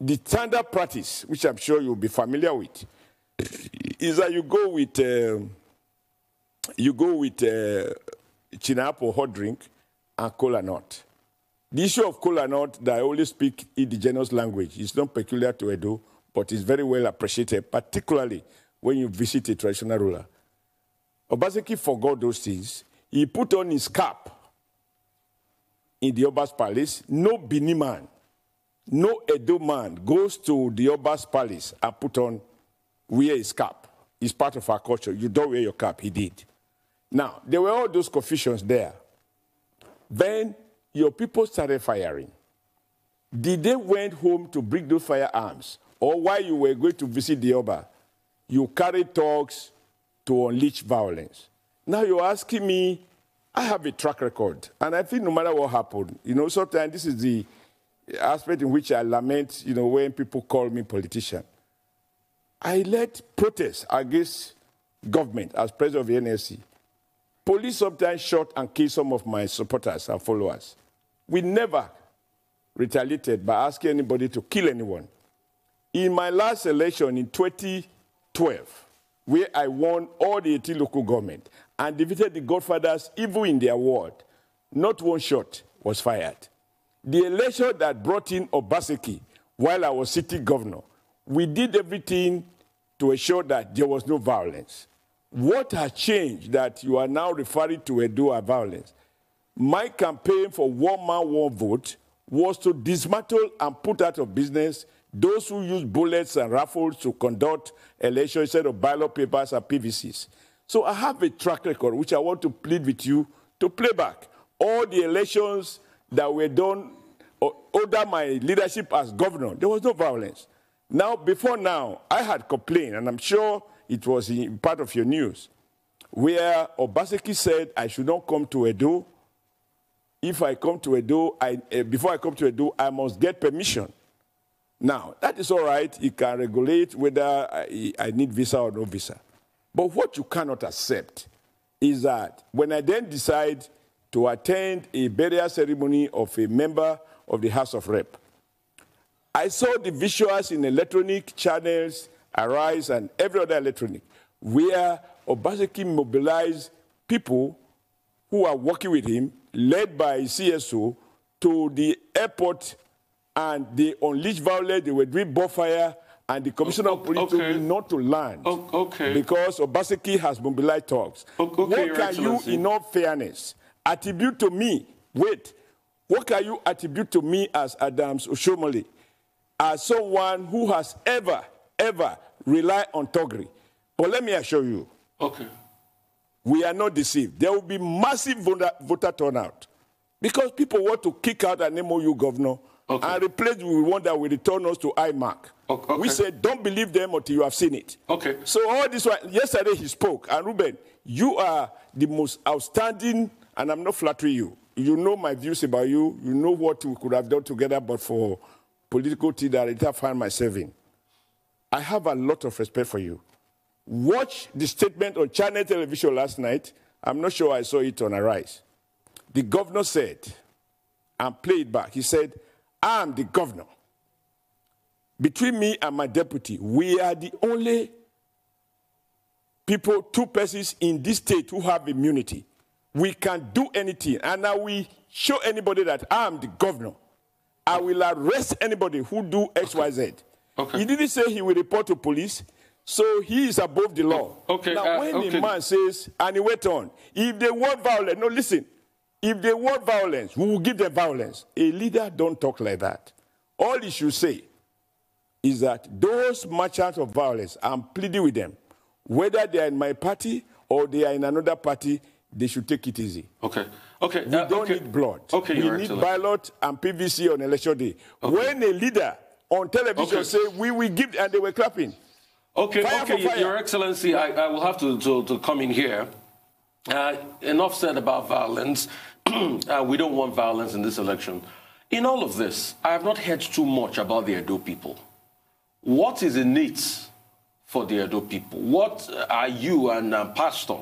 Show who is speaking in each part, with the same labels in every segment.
Speaker 1: the standard practice, which I'm sure you'll be familiar with, is that you go with uh, you go with uh, schnapps hot drink and cola nut. The issue of cola nut that I only speak indigenous language is not peculiar to Edo, but is very well appreciated, particularly when you visit a traditional ruler. Obaseki forgot those things. He put on his cap in the Oba's palace. No Bini man, no Edo man goes to the Oba's palace and put on, wear his cap. It's part of our culture. You don't wear your cap. He did. Now, there were all those confusions there. Then your people started firing. Did they went home to bring those firearms? Or while you were going to visit the Oba, you carried talks to unleash violence? Now you're asking me, I have a track record. And I think no matter what happened, you know, sometimes this is the aspect in which I lament, you know, when people call me politician. I led protests against government as president of the NLC. Police sometimes shot and killed some of my supporters and followers. We never retaliated by asking anybody to kill anyone. In my last election in 2012, where I won all the 18 local government and defeated the Godfathers even in their ward, not one shot was fired. The election that brought in Obaseki while I was city governor, we did everything to ensure that there was no violence. What has changed that you are now referring to Edo violence? My campaign for one man, one vote was to dismantle and put out of business those who use bullets and rifles to conduct elections instead of ballot papers and PVCs. So I have a track record which I want to plead with you to play back. All the elections that were done under my leadership as governor, there was no violence. Now, before now, I had complained, and I'm sure it was part of your news, where Obaseki said I should not come to Edo. If I come to Edo, I, uh, before I come to Edo, I must get permission. Now, that is all right. You can regulate whether I, I need visa or no visa. But what you cannot accept is that when I then decide to attend a burial ceremony of a member of the House of Rep, I saw the visuals in electronic channels Arise, and every other electronic, where Obaseki mobilized people who are working with him, led by CSO, to the airport and they unleashed violence, they were doing bonfire, and the commissioner of police told me not to land.
Speaker 2: okay.
Speaker 1: Because Obaseki has mobilized talks.
Speaker 2: Okay,
Speaker 1: what can you, in all fairness, attribute to me? Wait. What can you attribute to me as Adams Oshiomhole, as someone who has ever ever relied on thuggery. But let me assure you,
Speaker 2: okay.
Speaker 1: we are not deceived. There will be massive voter, voter turnout because people want to kick out an MOU governor okay. and replace with one that will return us to IMAC.
Speaker 2: Okay.
Speaker 1: We said, don't believe them until you have seen it.
Speaker 2: Okay.
Speaker 1: So all this one, yesterday he spoke, and Reuben, you are the most outstanding, and I'm not flattering you. You know my views about you. You know what we could have done together, but for political tea that I find myself in. I have a lot of respect for you. Watch the statement on Channel Television last night. I'm not sure I saw it on Arise. The governor said, and play it back, he said, I'm the governor. Between me and my deputy, we are the only people, two persons in this state who have immunity. We can do anything. And now we show anybody that I'm the governor. I will arrest anybody who do X, Y, Z.
Speaker 2: Okay.
Speaker 1: He didn't say he will report to police, so he is above the law.
Speaker 2: Okay.
Speaker 1: Now,
Speaker 2: uh,
Speaker 1: when
Speaker 2: okay.
Speaker 1: a man says, and he went on, if they want violence, no, listen, if they want violence, we will give them violence. A leader don't talk like that. All he should say is that those merchants of violence, I'm pleading with them, whether they are in my party or they are in another party, they should take it easy.
Speaker 2: Okay. Okay.
Speaker 1: We
Speaker 2: uh,
Speaker 1: don't
Speaker 2: okay.
Speaker 1: need blood.
Speaker 2: Okay,
Speaker 1: we need ballot and PVC on election day.
Speaker 2: Okay.
Speaker 1: When a leader on television
Speaker 2: Okay.
Speaker 1: say we will give, and they were clapping.
Speaker 2: Okay,
Speaker 1: Fire
Speaker 2: okay. Your Excellency, I, I will have to, to, to come in here. Uh, enough said about violence. uh, we don't want violence in this election. In all of this, I have not heard too much about the Edo people. What is in it for the Edo people? What are you and uh, Pastor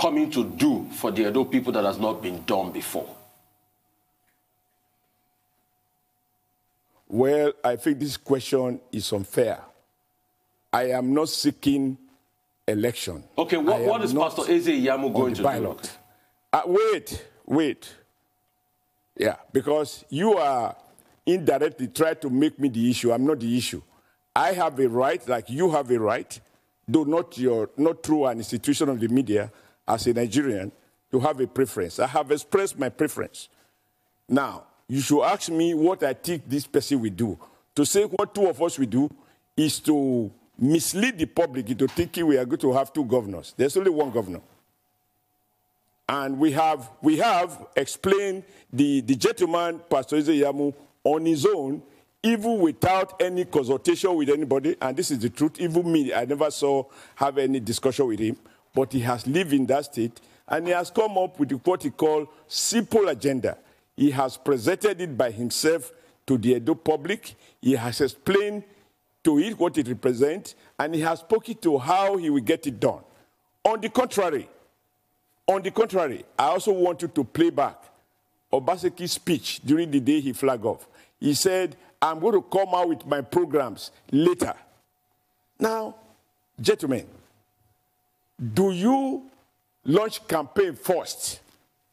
Speaker 2: coming to do for the Edo people that has not been done before?
Speaker 1: Well, I think this question is unfair. I am not seeking election.
Speaker 2: Okay, what, what is Pastor
Speaker 1: Ize-Iyamu
Speaker 2: going to
Speaker 1: ballot.
Speaker 2: do?
Speaker 1: Uh, wait, wait. Yeah, because you are indirectly trying to make me the issue. I'm not the issue. I have a right, like you have a right, though not your, not through an institution of the media, as a Nigerian, to have a preference. I have expressed my preference. Now, you should ask me what I think this person will do. To say what two of us will do is to mislead the public into thinking we are going to have two governors. There's only one governor. And we have, we have explained the, the gentleman, Pastor Iyamu, on his own, even without any consultation with anybody. And this is the truth. Even me, I never saw have any discussion with him. But he has lived in that state, and he has come up with what he called simple agenda. He has presented it by himself to the Edo public. He has explained to it what it represents, and he has spoken to how he will get it done. On the contrary, on the contrary, I also want you to play back Obaseki's speech during the day he flagged off. He said, I'm going to come out with my programs later. Now, gentlemen, do you launch campaign first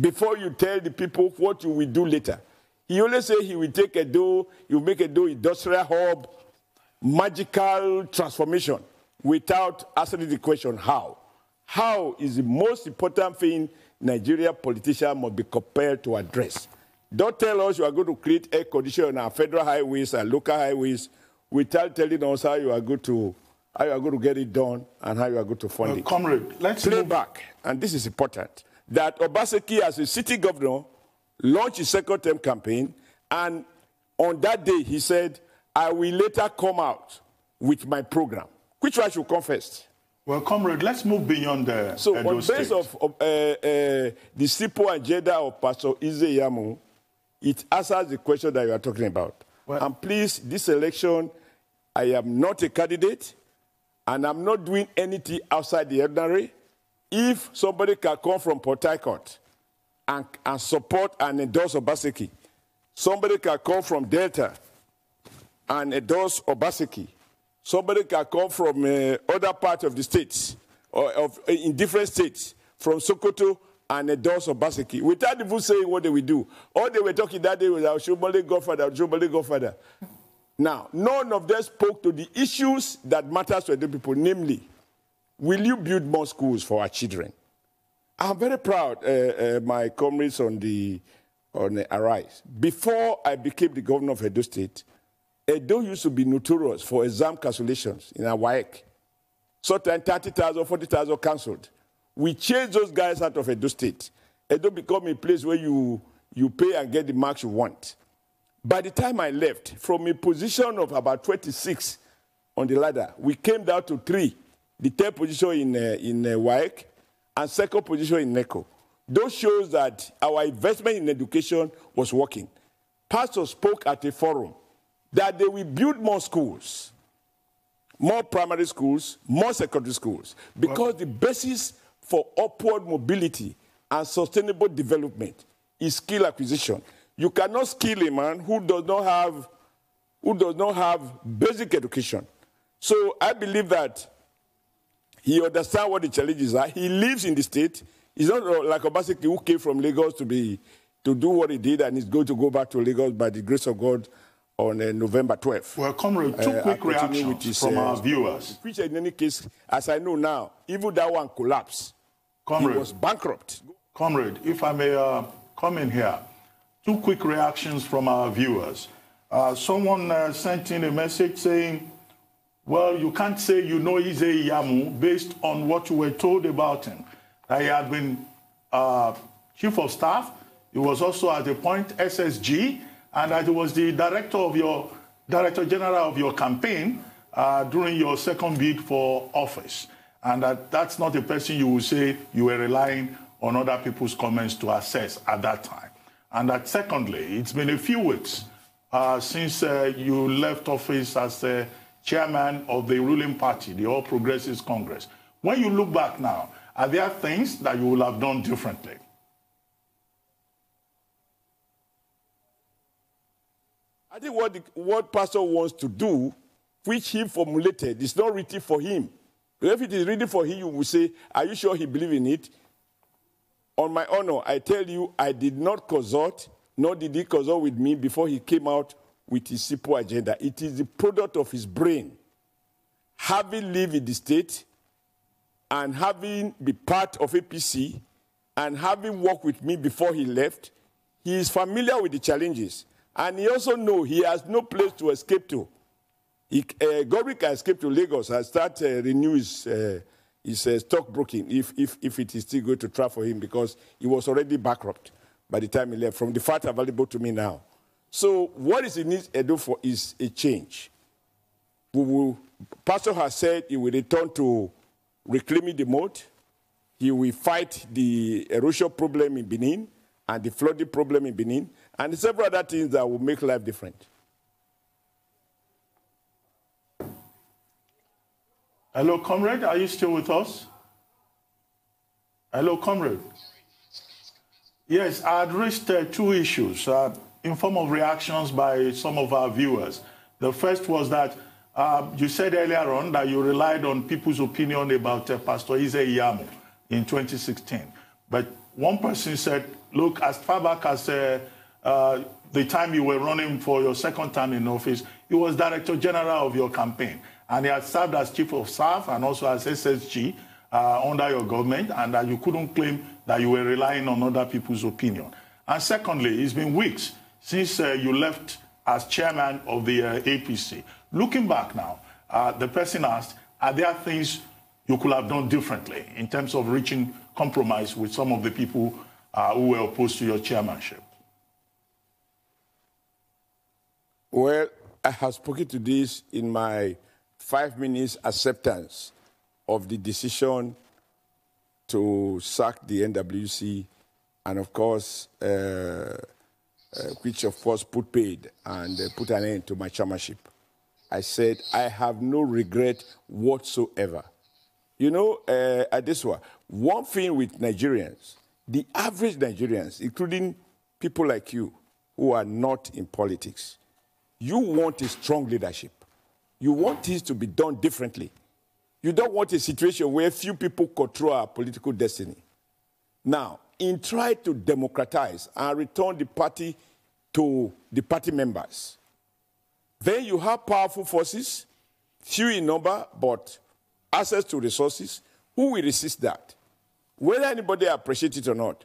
Speaker 1: before you tell the people what you will do later? He only say he will take Edo, will make Edo industrial hub, magical transformation without asking the question how. How is the most important thing Nigeria politician must be compelled to address. Don't tell us you are going to create air condition on our federal highways and local highways without telling us how you are going to how you are going to get it done and how you are going to fund
Speaker 3: Uh,
Speaker 1: it.
Speaker 3: comrade, let's
Speaker 1: Play
Speaker 3: move-
Speaker 1: back, and this is important, that Obaseki as a city governor launched his second term campaign, and on that day he said, I will later come out with my program. Which one should come first?
Speaker 3: Well, comrade, let's move beyond the
Speaker 1: So,
Speaker 3: Edo
Speaker 1: on the basis of, of uh, uh, the simple agenda of Pastor Ize-Iyamu, it answers the question that you are talking about.
Speaker 3: Well-
Speaker 1: and please, this election, I am not a candidate, and I'm not doing anything outside the ordinary. If somebody can come from Port Harcourt and, and support and endorse Obaseki, somebody can come from Delta and endorse Obaseki. Somebody can come from uh, other part of the states, or of, uh, in different states, from Sokoto and endorse Obaseki, without even saying what they will do. All they were talking that day was Oshiomhole Godfather, Oshiomhole Godfather. Now, none of them spoke to the issues that matters to the people, namely, will you build more schools for our children? I'm very proud, uh, uh, my comrades on the on the Arise. Before I became the governor of Edo State, Edo used to be notorious for exam cancellations in WAEC. Sometimes 30,000, 40,000 cancelled. We changed those guys out of Edo State. Edo become a place where you, you pay and get the marks you want. By the time I left, from a position of about 26 on the ladder, we came down to three. The third position in, uh, in uh, WAEC and second position in NECO. Those shows that our investment in education was working. Pastor spoke at a forum that they will build more schools, more primary schools, more secondary schools, because the basis for upward mobility and sustainable development is skill acquisition. You cannot skill a man who does not have who does not have basic education. So I believe that he understands what the challenges are. He lives in the state. He's not uh, like Obaseki who came from Lagos to be to do what he did and he's going to go back to Lagos by the grace of God on uh, November 12th.
Speaker 3: Well, comrade, two
Speaker 1: Uh,
Speaker 3: quick reactions
Speaker 1: his,
Speaker 3: from
Speaker 1: uh,
Speaker 3: our viewers.
Speaker 1: Which, in any case, as I know now, even that one collapsed.
Speaker 3: Comrade.
Speaker 1: He was bankrupt.
Speaker 3: Comrade, if I may uh, come in here, two quick reactions from our viewers. Uh, someone uh, sent in a message saying, well, you can't say you know Ize-Iyamu based on what you were told about him. That he had been uh, chief of staff, he was also at the point SSG, and that he was the director of your director general of your campaign uh, during your second bid for office. And that that's not a person you will say you were relying on other people's comments to assess at that time. And that secondly, it's been a few weeks uh, since uh, you left office as uh, chairman of the ruling party, the All Progressives Congress. When you look back now, are there things that you will have done differently?
Speaker 1: I think what, the, what pastor wants to do, which he formulated, is not written for him. If it is written for him, you will say, Are you sure he believes in it? On my honor, I tell you, I did not consult, nor did he consult with me before he came out with his simple agenda. It is the product of his brain. Having lived in the state and having been part of APC and having worked with me before he left, he is familiar with the challenges. And he also knows he has no place to escape to. He, uh, can escape to Lagos and start uh, renew his, uh, his uh, stockbroking if, if, if it is still going to try for him because he was already bankrupt by the time he left from the fact available to me now. So what is in needs Edo for is a change. We will, Pastor has said he will return to reclaiming the moat. He will fight the erosion problem in Benin and the flooding problem in Benin and several other things that will make life different.
Speaker 3: Hello, comrade. Are you still with us? Hello, comrade. Yes, I had raised uh, two issues uh, in form of reactions by some of our viewers. The first was that uh, you said earlier on that you relied on people's opinion about uh, Pastor Ize-Iyamu in 2016. But one person said, look, as far back as uh, uh, the time you were running for your second term in office, he was director general of your campaign. And he had served as chief of staff and also as SSG uh, under your government, and that you couldn't claim that you were relying on other people's opinion. And secondly, it's been weeks since uh, you left as chairman of the uh, APC. Looking back now, uh, the person asked, are there things you could have done differently in terms of reaching compromise with some of the people uh, who were opposed to your chairmanship?
Speaker 1: Well, I have spoken to this in my five minutes acceptance of the decision to sack the NWC, and of course, uh, uh, which of course put paid and uh, put an end to my chairmanship. I said, I have no regret whatsoever. You know, uh, at this one, one thing with Nigerians, the average Nigerians, including people like you who are not in politics, you want a strong leadership. You want things to be done differently. You don't want a situation where few people control our political destiny. Now, in trying to democratize and return the party to the party members, then you have powerful forces, few in number, but access to resources. Who will resist that? Whether anybody appreciates it or not,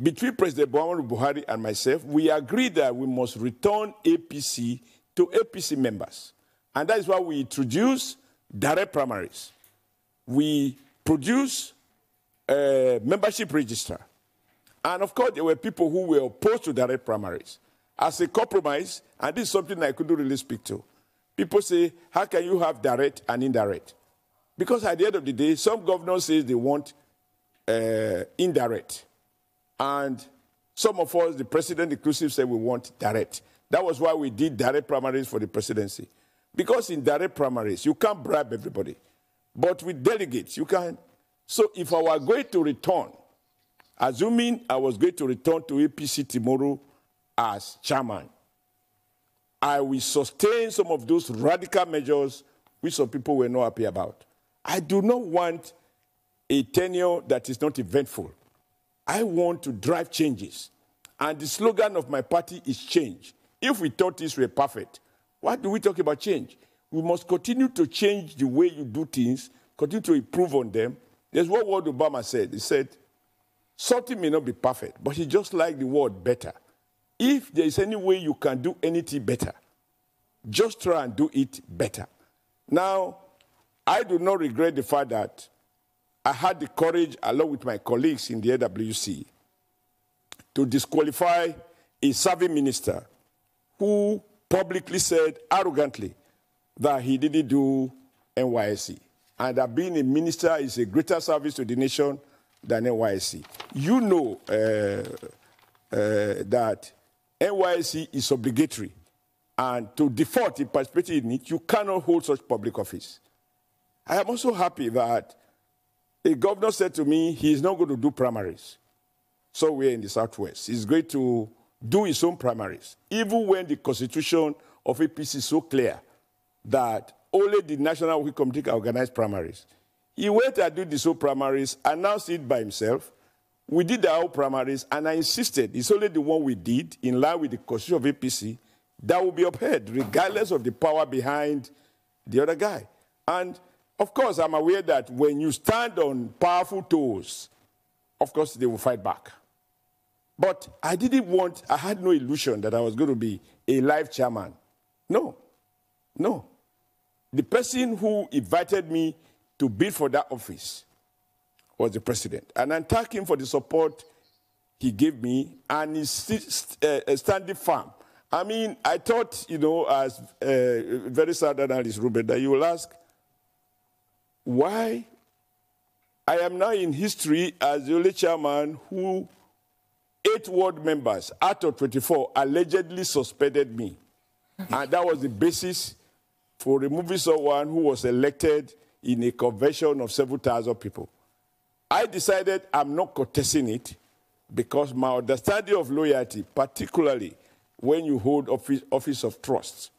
Speaker 1: between President Muhammadu Buhari and myself, we agreed that we must return APC to APC members. And that is why we introduce direct primaries. We produce a membership register. And of course, there were people who were opposed to direct primaries. As a compromise, and this is something I couldn't really speak to, people say, how can you have direct and indirect? Because at the end of the day, some governors say they want uh, indirect. And some of us, the president inclusive, said we want direct. That was why we did direct primaries for the presidency. Because in direct primaries, you can't bribe everybody. But with delegates, you can. So if I were going to return, assuming I was going to return to APC tomorrow as chairman, I will sustain some of those radical measures which some people were not happy about. I do not want a tenure that is not eventful. I want to drive changes. And the slogan of my party is change. If we thought this were perfect, why do we talk about change? We must continue to change the way you do things, continue to improve on them. There's what word Obama said. He said, something may not be perfect, but he just liked the word better. If there is any way you can do anything better, just try and do it better. Now, I do not regret the fact that I had the courage, along with my colleagues in the NWC, to disqualify a serving minister who publicly said arrogantly that he didn't do NYSC and that being a minister is a greater service to the nation than NYSC. You know uh, uh, that NYSC is obligatory, and to default in participating in it, you cannot hold such public office. I am also happy that a governor said to me he is not going to do primaries. So we're in the Southwest. He's going to do his own primaries, even when the constitution of APC is so clear that only the National Working Committee can organize primaries. He went and did his own primaries, announced it by himself. We did our primaries, and I insisted it's only the one we did in line with the constitution of APC that will be upheld, regardless of the power behind the other guy. And of course, I'm aware that when you stand on powerful toes, of course, they will fight back. But I didn't want, I had no illusion that I was going to be a life chairman. No, no. The person who invited me to bid for that office was the president. And I thank him for the support he gave me, and he's uh, standing firm. I mean, I thought, you know, as a very sad analyst, Reuben, that you will ask, why I am now in history as the only chairman who eight ward members out of 24 allegedly suspended me. and that was the basis for removing someone who was elected in a convention of several thousand people. I decided I'm not contesting it because my understanding of loyalty, particularly when you hold office, office of trust,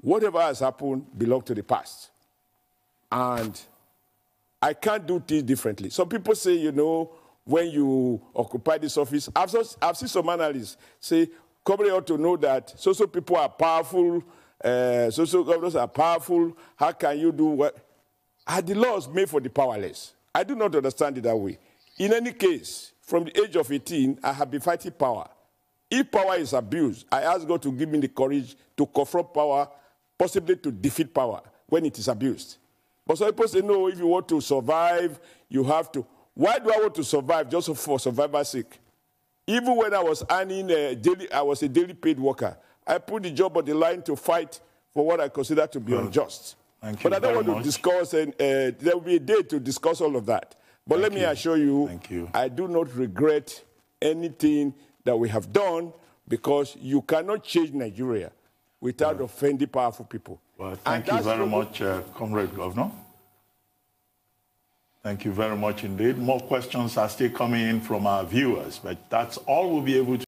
Speaker 1: whatever has happened belongs to the past. And I can't do things differently. Some people say, you know, when you occupy this office. I've, I've seen some analysts say, Company ought to know that social people are powerful, uh, social governors are powerful. How can you do what? Are the laws made for the powerless? I do not understand it that way. In any case, from the age of 18, I have been fighting power. If power is abused, I ask God to give me the courage to confront power, possibly to defeat power when it is abused. But some people say, no, if you want to survive, you have to. Why do I want to survive just for survivor's sake? Even when I was earning a daily, I was a daily paid worker. I put the job on the line to fight for what I consider to be unjust.
Speaker 3: Thank
Speaker 1: but I don't want
Speaker 3: much.
Speaker 1: to discuss, and uh, there will be a day to discuss all of that. But
Speaker 3: Thank
Speaker 1: let me
Speaker 3: you.
Speaker 1: assure you,
Speaker 3: Thank you,
Speaker 1: I do not regret anything that we have done because you cannot change Nigeria without offending powerful people.
Speaker 3: Well,
Speaker 1: And
Speaker 3: thank you very much, uh, Comrade Governor. Thank you very much indeed. More questions are still coming in from our viewers, but that's all we'll be able to.